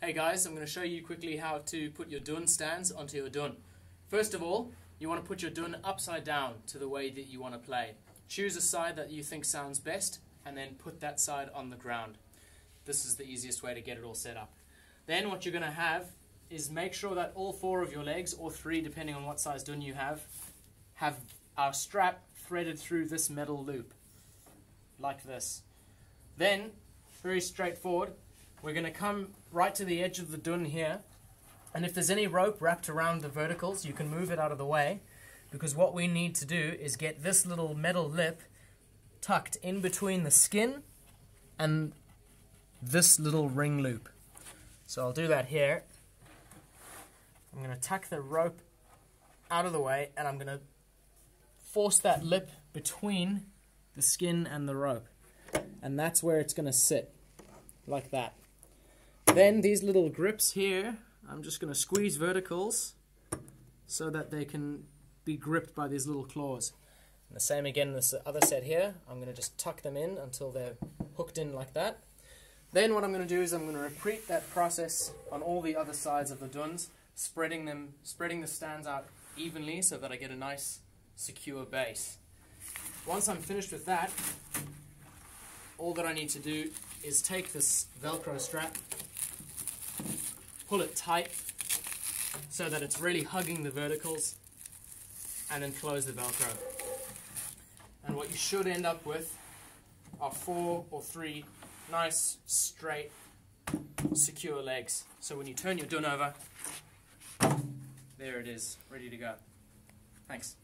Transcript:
Hey guys, I'm going to show you quickly how to put your dun stands onto your dun. First of all, you want to put your dun upside down to the way that you want to play. Choose a side that you think sounds best and then put that side on the ground. This is the easiest way to get it all set up. Then what you're going to have is make sure that all four of your legs, or three depending on what size dun you have, have our strap threaded through this metal loop, like this. Then, very straightforward, we're going to come right to the edge of the dun here, and if there's any rope wrapped around the verticals, you can move it out of the way, because what we need to do is get this little metal lip tucked in between the skin and this little ring loop. So I'll do that here. I'm going to tuck the rope out of the way and I'm going to force that lip between the skin and the rope. And that's where it's going to sit, like that. Then um, these little grips here, I'm just going to squeeze verticals so that they can be gripped by these little claws. And the same again this other set here, I'm going to just tuck them in until they're hooked in like that. Then what I'm going to do is I'm going to repeat that process on all the other sides of the duns, spreading them, spreading the stands out evenly so that I get a nice secure base. Once I'm finished with that, all that I need to do is take this velcro strap pull it tight so that it's really hugging the verticals and then close the velcro. And what you should end up with are four or three nice, straight, secure legs. So when you turn your dun over, there it is, ready to go. Thanks.